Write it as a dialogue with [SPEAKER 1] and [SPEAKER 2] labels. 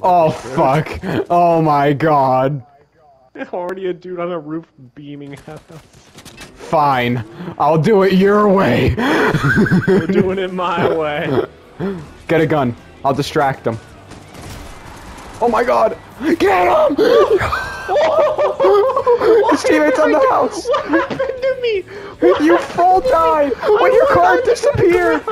[SPEAKER 1] Oh, oh fuck! Oh my god!
[SPEAKER 2] Already a dude on a roof beaming at us.
[SPEAKER 1] Fine, I'll do it your way.
[SPEAKER 2] We're doing it my way.
[SPEAKER 1] Get a gun. I'll distract them. Oh my god! Get him! His teammate's on the house!
[SPEAKER 2] What happened to me?
[SPEAKER 1] You full died when your car disappeared!